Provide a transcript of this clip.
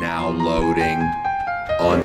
Now loading on